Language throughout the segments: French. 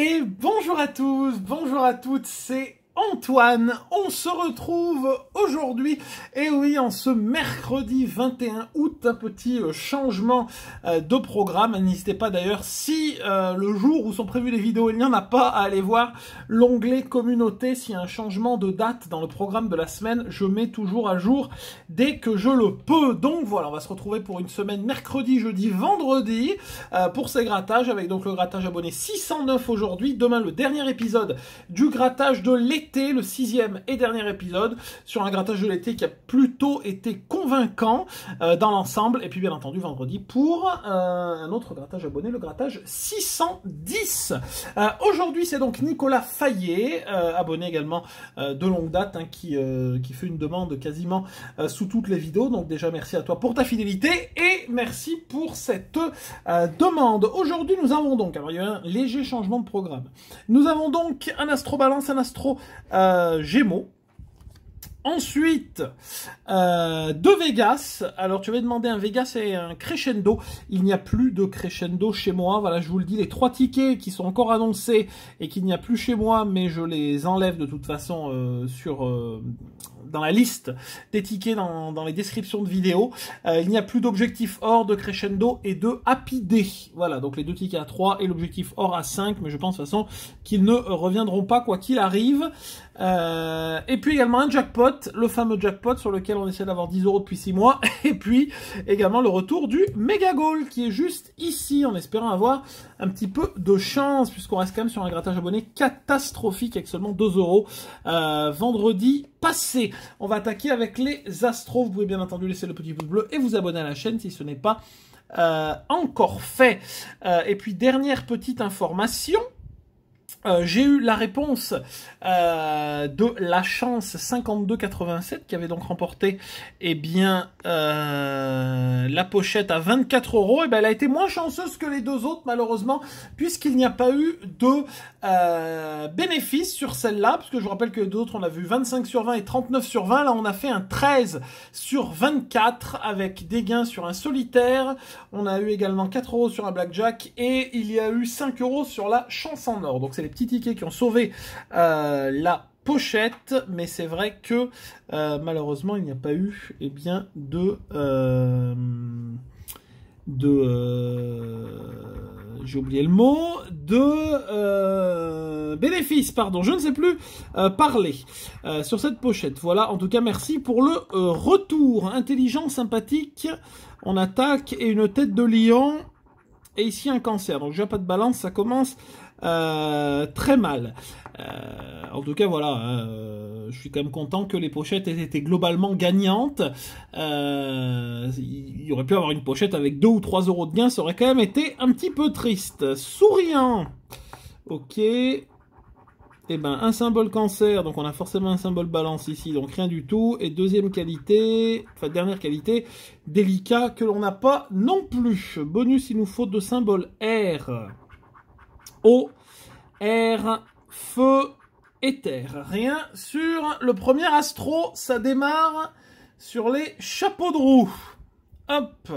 Et bonjour à tous, bonjour à toutes, c'est Antoine. On se retrouve aujourd'hui, et oui, en ce mercredi 21 août, un petit euh, changement euh, de programme. N'hésitez pas d'ailleurs, si euh, le jour où sont prévues les vidéos, il n'y en a pas, à aller voir l'onglet communauté. S'il y a un changement de date dans le programme de la semaine, je mets toujours à jour dès que je le peux. Donc voilà, on va se retrouver pour une semaine mercredi, jeudi, vendredi, pour ces grattages, avec donc le grattage abonné 609 aujourd'hui. Demain, le dernier épisode du grattage de l'été le sixième et dernier épisode, sur un grattage de l'été qui a plutôt été convaincant euh, dans l'ensemble. Et puis bien entendu vendredi pour euh, un autre grattage abonné, le grattage 610. Euh, aujourd'hui c'est donc Nicolas Fayet, abonné également de longue date, hein, qui, qui fait une demande quasiment sous toutes les vidéos. Donc déjà merci à toi pour ta fidélité et merci pour cette demande. Aujourd'hui nous avons donc, alors il y a un léger changement de programme. Nous avons donc un astro balance, un astro euh, Gémeaux. Ensuite, euh, de Vegas. Alors, tu avais demandé un Vegas et un crescendo. Il n'y a plus de crescendo chez moi. Voilà, je vous le dis, les trois tickets qui sont encore annoncés et qu'il n'y a plus chez moi, mais je les enlève de toute façon euh, sur dans la liste des tickets dans, dans les descriptions de vidéos. il n'y a plus d'objectif or, de crescendo et de happy day. Voilà, donc les deux tickets à 3 et l'objectif or à 5, mais je pense de toute façon qu'ils ne reviendront pas quoi qu'il arrive. Euh, et puis également un jackpot, le fameux jackpot sur lequel on essaie d'avoir 10 euros depuis 6 mois. Et puis également le retour du Mega Goal qui est juste ici en espérant avoir un petit peu de chance puisqu'on reste quand même sur un grattage abonné catastrophique avec seulement 2 euros euh, vendredi passé. On va attaquer avec les astros. Vous pouvez bien entendu laisser le petit pouce bleu et vous abonner à la chaîne si ce n'est pas euh, encore fait. et puis dernière petite information. Euh, j'ai eu la réponse euh, de la chance 5287 qui avait donc remporté eh euh, la pochette à 24 euros. Eh ben elle a été moins chanceuse que les deux autres malheureusement puisqu'il n'y a pas eu de bénéfice sur celle-là parce que je vous rappelle que d'autres on a vu 25 sur 20 et 39 sur 20. Là on a fait un 13 sur 24 avec des gains sur un solitaire. On a eu également 4 euros sur un blackjack et il y a eu 5 euros sur la chance en or. Donc c'est petits tickets qui ont sauvé euh, la pochette, mais c'est vrai que euh, malheureusement il n'y a pas eu eh bien de euh, de j'ai oublié le mot de bénéfice pardon je ne sais plus parler sur cette pochette. Voilà en tout cas merci pour le retour. Intelligent sympathique on attaque et une tête de lion et ici un cancer donc j'ai pas de balance ça commence euh, très mal. Euh, en tout cas, voilà, euh, je suis quand même content que les pochettes aient été globalement gagnantes. il aurait pu avoir une pochette avec 2 ou 3 euros de gain, ça aurait quand même été un petit peu triste. Souriant. Ok. Eh ben, un symbole cancer, donc on a forcément un symbole balance ici, donc rien du tout. Et deuxième qualité, enfin dernière qualité, délicat, que l'on n'a pas non plus. Bonus, il nous faut de symboles R. Eau, air, feu, éther. Rien sur le premier astro, ça démarre sur les chapeaux de roue. Hop,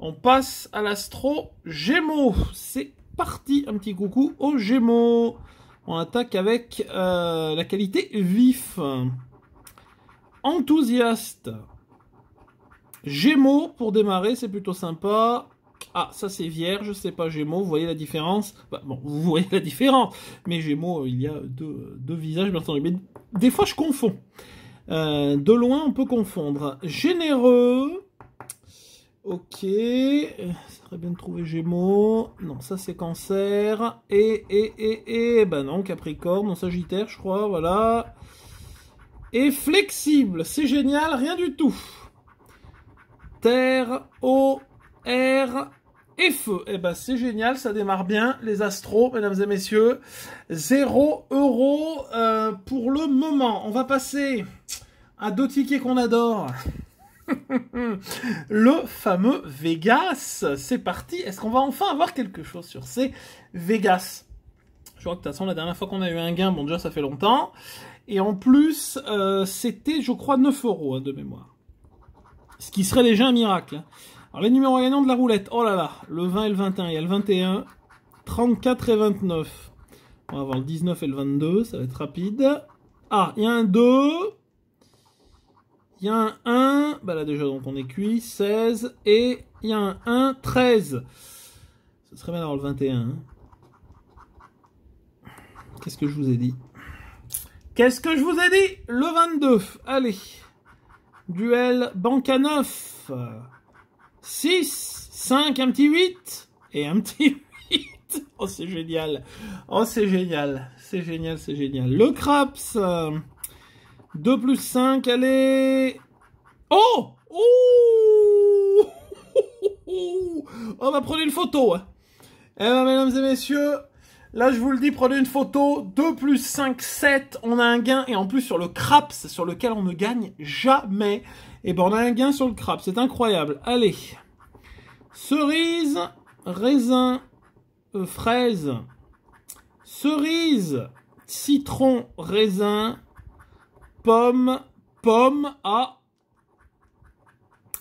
on passe à l'astro Gémeaux. C'est parti, un petit coucou aux Gémeaux. On attaque avec euh, la qualité vif. Enthousiaste. Gémeaux pour démarrer, c'est plutôt sympa. Ah, ça c'est vierge, c'est pas Gémeaux, vous voyez la différence? Bah, Bon, vous voyez la différence, mais Gémeaux, il y a deux, visages, bien entendu. Mais des fois, je confonds. Euh, de loin, on peut confondre. Généreux. Ok. Ça serait bien de trouver Gémeaux. Non, ça c'est Cancer. Et, et, et, et, ben non, Capricorne, Sagittaire, je crois, voilà. Et flexible, c'est génial, rien du tout. Terre, eau, air, et feu. Eh ben c'est génial, ça démarre bien. Les astros, mesdames et messieurs. 0 euros euh, pour le moment. On va passer à deux tickets qu'on adore. le fameux Vegas. C'est parti. Est-ce qu'on va enfin avoir quelque chose sur ces Vegas? Je crois que de toute façon, la dernière fois qu'on a eu un gain, bon déjà ça fait longtemps. Et en plus, euh, c'était, je crois, 9 euros hein, de mémoire. Ce qui serait déjà un miracle. Hein. Alors les numéros gagnants de la roulette, oh là là, le 20 et le 21, il y a le 21, 34 et 29. On va avoir le 19 et le 22, ça va être rapide. Ah, il y a un 2. Il y a un 1. Bah là déjà, donc on est cuit. 16. Et il y a un 1, 13. Ce serait bien d'avoir le 21. Hein. Qu'est-ce que je vous ai dit? Qu'est-ce que je vous ai dit? Le 22. Allez. Duel à 9. 6, 5, un petit 8. Et un petit 8. Oh, c'est génial. Oh, c'est génial. C'est génial, c'est génial. Le craps. 2 plus 5, allez. Oh On va prendre une photo. Hein. Eh bien, mesdames et messieurs, là, je vous le dis, prenez une photo. 2 plus 5, 7. On a un gain. Et en plus, sur le craps, sur lequel on ne gagne jamais. Eh ben, on a un gain sur le craps. C'est incroyable. Allez. Cerise, raisin, euh, fraise, cerise, citron, raisin, pomme, pomme, ah,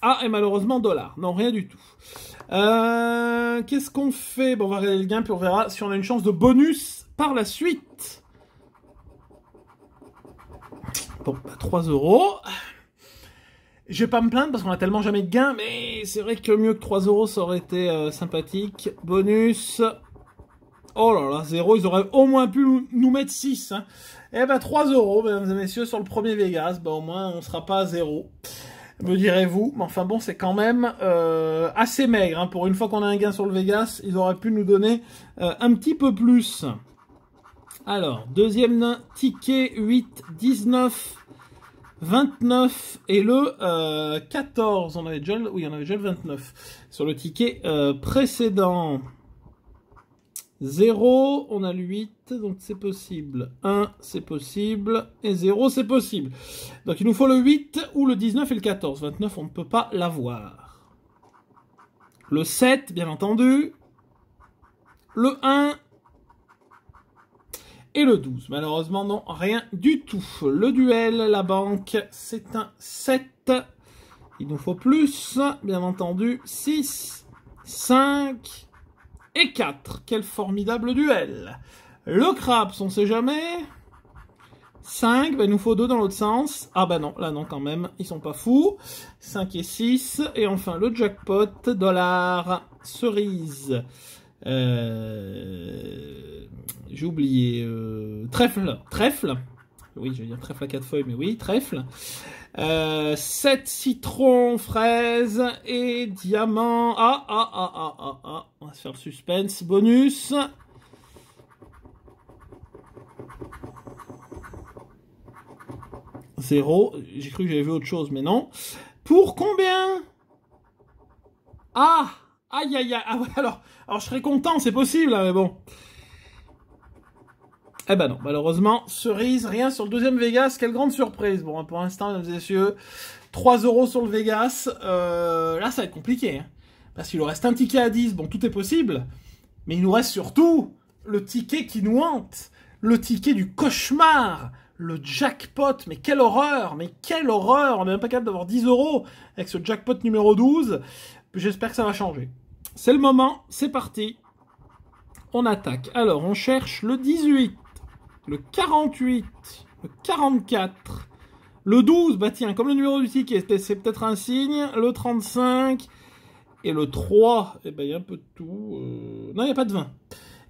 ah, et malheureusement dollar. Non, rien du tout. Euh, qu'est-ce qu'on fait? Bon, on va regarder le gain, puis on verra si on a une chance de bonus par la suite. Bon, 3 bah, euros. Je vais pas me plaindre parce qu'on a tellement jamais de gain, mais c'est vrai que mieux que 3 euros, ça aurait été euh, sympathique. Bonus. Oh là là, 0, ils auraient au moins pu nous mettre 6. Hein. Eh ben 3 euros, mesdames et messieurs, sur le premier Vegas. Ben, au moins, on sera pas à 0. Me direz-vous. Mais enfin bon, c'est quand même euh, assez maigre. Hein. Pour une fois qu'on a un gain sur le Vegas, ils auraient pu nous donner euh, un petit peu plus. Alors, deuxième ticket, 8, 19, 29 et le 14. On avait déjà, oui, on avait déjà le 29 sur le ticket précédent. 0, on a le 8, donc c'est possible. 1, c'est possible. Et 0, c'est possible. Donc il nous faut le 8 ou le 19 et le 14. 29, on ne peut pas l'avoir. Le 7, bien entendu. Le 1. Et le 12. Malheureusement, non, rien du tout. Le duel, la banque, c'est un 7. Il nous faut plus, bien entendu. 6, 5, et 4. Quel formidable duel. Le craps, on sait jamais. 5, ben, il nous faut 2 dans l'autre sens. Ah bah non, là non quand même, ils sont pas fous. 5 et 6. Et enfin le jackpot, dollar, cerise. Euh, j'ai oublié. Euh, trèfle. Trèfle. Oui, je vais dire trèfle à 4 feuilles, mais oui, trèfle. 7 euh, citrons, fraises et diamants. Ah, ah, ah, ah, ah, ah. On va se faire le suspense. Bonus. Zéro. J'ai cru que j'avais vu autre chose, mais non. Pour combien? Ah Aïe, aïe, aïe. Ah alors, alors je serais content, c'est possible, hein, mais bon. Eh ben non, malheureusement, cerise, rien sur le deuxième Vegas. Quelle grande surprise. Bon, pour l'instant, mesdames et messieurs, 3 euros sur le Vegas. Euh, là, ça va être compliqué. Hein. parce qu'il nous reste un ticket à 10. Bon, tout est possible. Mais il nous reste surtout le ticket qui nous hante. Le ticket du cauchemar. Le jackpot. Mais quelle horreur. Mais quelle horreur. On n'est même pas capable d'avoir 10 euros avec ce jackpot numéro 12. J'espère que ça va changer. C'est le moment. C'est parti. On attaque. Alors, on cherche le 18 le 48, le 44, le 12, bah tiens, comme le numéro du ticket, c'est peut-être un signe, le 35, et le 3, eh ben il y a un peu de tout. Euh, non, il n'y a pas de 20.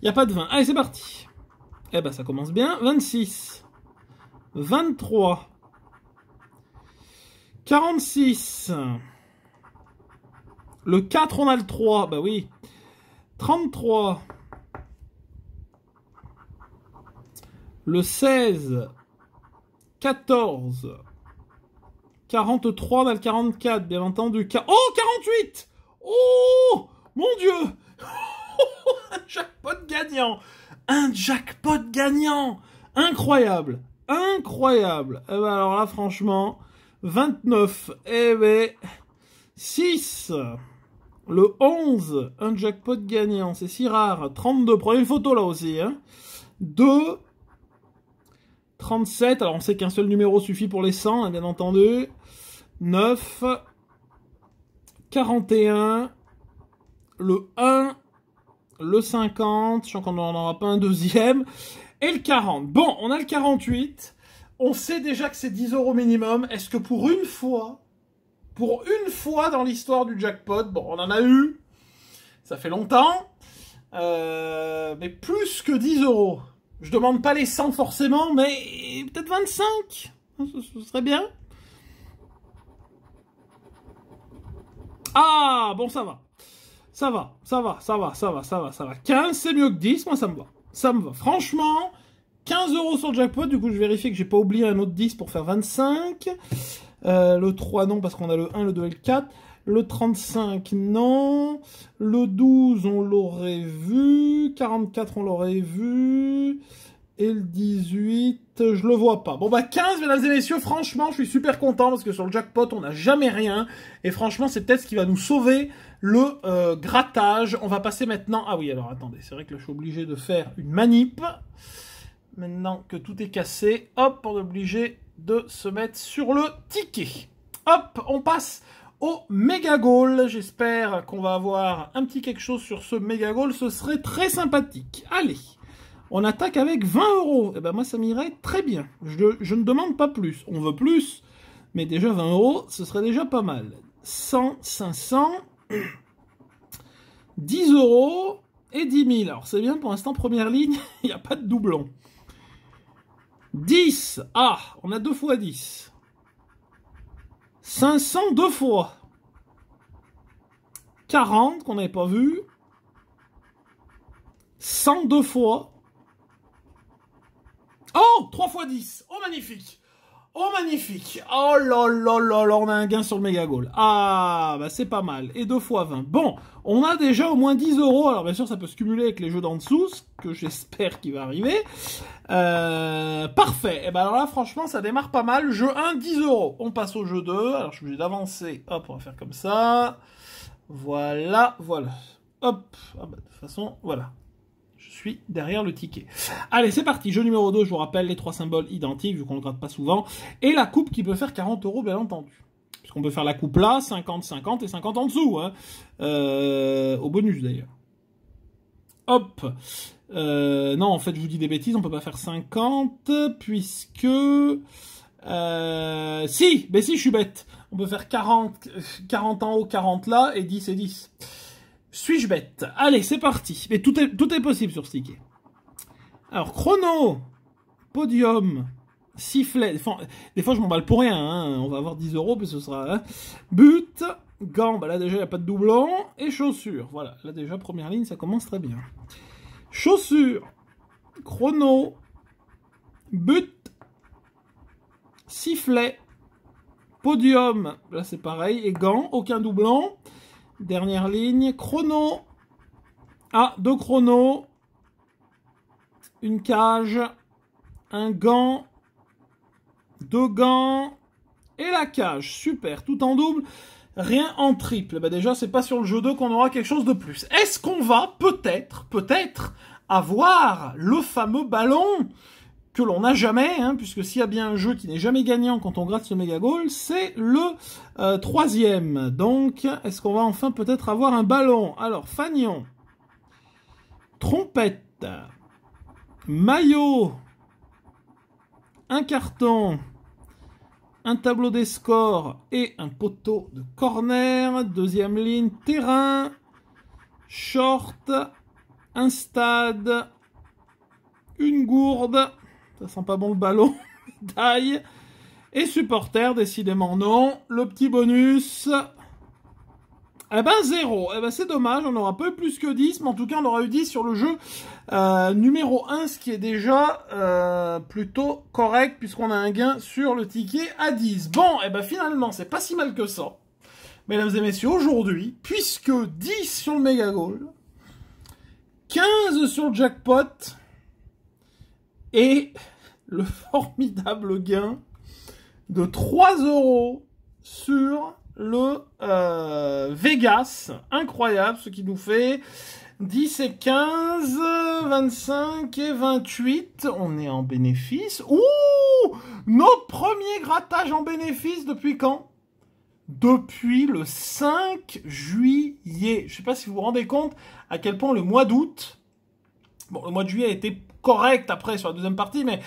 Il n'y a pas de 20. Allez, c'est parti. Eh ben ça commence bien. 26, 23, 46, le 4, on a le 3, bah oui. 33, le 16, 14, 43 dans le 44, bien entendu. Oh, 48 Oh! Mon Dieu! Un jackpot gagnant! Un jackpot gagnant! Incroyable! Incroyable! Eh ben alors là, franchement, 29, eh ben, 6, le 11, un jackpot gagnant, c'est si rare, 32, prenez une photo là aussi, hein. 2, 37, alors on sait qu'un seul numéro suffit pour les 100, hein, bien entendu. 9, 41, le 1, le 50, je sens qu'on n'en aura pas un deuxième, et le 40. Bon, on a le 48, on sait déjà que c'est 10 euros minimum. Est-ce que pour une fois, pour une fois dans l'histoire du jackpot, bon, on en a eu, ça fait longtemps, euh, mais plus que 10 euros. Je demande pas les 100 forcément, mais peut-être 25, ce serait bien. Ah, bon, ça va. Ça va, ça va, ça va, ça va, ça va, ça va. 15, c'est mieux que 10, moi ça me va. Ça me va. Franchement, 15 euros sur le jackpot, du coup je vérifie que j'ai pas oublié un autre 10 pour faire 25. Euh, le 3 non, parce qu'on a le 1, le 2 et le 4. Le 35 non. Le 12 on l'aurait vu. 44 on l'aurait vu. Et le 18, je le vois pas. Bon bah 15, mesdames et messieurs, franchement, je suis super content parce que sur le jackpot, on n'a jamais rien. Et franchement, c'est peut-être ce qui va nous sauver le euh, grattage. On va passer maintenant... Ah oui, alors attendez, c'est vrai que là, je suis obligé de faire une manip. Maintenant que tout est cassé, hop, on est obligé de se mettre sur le ticket. Hop, on passe au méga goal. J'espère qu'on va avoir un petit quelque chose sur ce méga goal. Ce serait très sympathique. Allez on attaque avec 20 euros. Eh ben moi, ça m'irait très bien. Je, ne demande pas plus. On veut plus, mais déjà 20 euros, ce serait déjà pas mal. 100, 500, 10 euros et 10 000. Alors c'est bien, pour l'instant, première ligne, il n'y a pas de doublon. 10. Ah, on a deux fois 10. 500 deux fois. 40 qu'on n'avait pas vu. 102 fois. Oh 3 x 10 Oh magnifique Oh magnifique Oh là là là là, on a un gain sur le méga goal. Ah, bah c'est pas mal. Et 2 x 20. Bon, on a déjà au moins 10 euros. Alors bien sûr, ça peut se cumuler avec les jeux d'en dessous, ce que j'espère qu'il va arriver. Euh, parfait. Et ben alors là, franchement, ça démarre pas mal. Jeu 1, 10 euros. On passe au jeu 2. Alors je suis obligé d'avancer. Hop, on va faire comme ça. Voilà, voilà. Hop. Ah bah, de toute façon, voilà suis derrière le ticket. Allez, c'est parti. Jeu numéro 2, je vous rappelle les trois symboles identiques, vu qu'on ne le gratte pas souvent. Et la coupe qui peut faire 40 euros, bien entendu. Puisqu'on peut faire la coupe là, 50, 50 et 50 en dessous. Hein. Euh, au bonus d'ailleurs. Hop. Euh, non, en fait, je vous dis des bêtises, on peut pas faire 50, puisque... Euh, si, mais si, je suis bête. On peut faire 40, 40 en haut, 40 là, et 10 et 10. Suis-je bête? Allez, c'est parti. Mais tout est, possible sur ce. Alors, chrono, podium, sifflet. Des fois, je m'emballe pour rien. Hein. On va avoir 10 euros, puis ce sera... Hein. But, gants, bah là déjà, il n'y a pas de doublon. Et chaussures. Voilà, là déjà, première ligne, ça commence très bien. Chaussures, chrono, but, sifflet, podium. Là, c'est pareil. Et gants, aucun doublon. Dernière ligne. Chrono. Ah, deux chronos. Une cage. Un gant. Deux gants. Et la cage. Super. Tout en double. Rien en triple. Bah déjà, c'est pas sur le jeu 2 qu'on aura quelque chose de plus. Est-ce qu'on va peut-être, peut-être, avoir le fameux ballon? Que l'on n'a jamais, hein, puisque s'il y a bien un jeu qui n'est jamais gagnant quand on gratte ce méga goal, c'est le euh, troisième. Donc, est-ce qu'on va enfin peut-être avoir un ballon? Alors, Fagnon, trompette, maillot, un carton, un tableau des scores et un poteau de corner. Deuxième ligne, terrain, short, un stade, une gourde, ça sent pas bon le ballon. Taille. Et supporter, décidément non. Le petit bonus. Eh ben 0. Eh ben c'est dommage, on aura peu plus que 10, mais en tout cas on aura eu 10 sur le jeu euh, numéro 1, ce qui est déjà euh, plutôt correct, puisqu'on a un gain sur le ticket à 10. Bon, eh ben finalement, c'est pas si mal que ça. Mesdames et messieurs, aujourd'hui, puisque 10 sur le méga goal, 15 sur le jackpot, et le formidable gain de 3 euros sur le euh, Vegas. Incroyable, ce qui nous fait 10 et 15, 25 et 28. On est en bénéfice. Ouh Notre premier grattage en bénéfice depuis quand? Depuis le 5 juillet. Je ne sais pas si vous vous rendez compte à quel point le mois d'août, bon, le mois de juillet a été correct après sur la deuxième partie, mais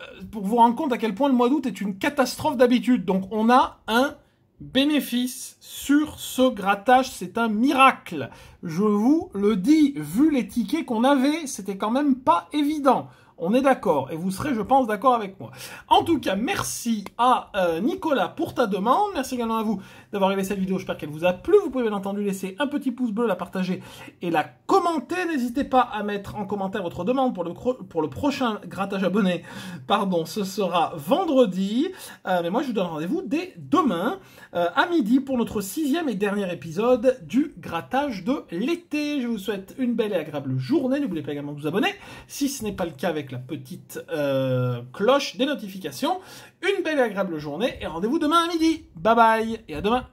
euh, pour vous rendre compte à quel point le mois d'août est une catastrophe d'habitude. Donc on a un bénéfice sur ce grattage, c'est un miracle. Je vous le dis, vu les tickets qu'on avait, c'était quand même pas évident. On est d'accord, et vous serez, je pense, d'accord avec moi. En tout cas, merci à euh, Nicolas pour ta demande. Merci également à vous d'avoir regardé cette vidéo. J'espère qu'elle vous a plu. Vous pouvez bien entendu laisser un petit pouce bleu, la partager et la commenter. N'hésitez pas à mettre en commentaire votre demande pour le, prochain grattage abonné. Pardon, ce sera vendredi. Euh, mais moi, je vous donne rendez-vous dès demain euh, à midi pour notre sixième et dernier épisode du grattage de l'été. Je vous souhaite une belle et agréable journée. N'oubliez pas également de vous abonner si ce n'est pas le cas la petite euh, cloche des notifications. Une belle et agréable journée et rendez-vous demain à midi. Bye bye et à demain.